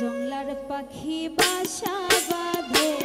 জংলার পাখি বাসা বাঁধে।